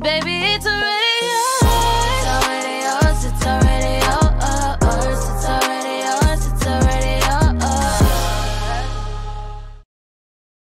baby, it's a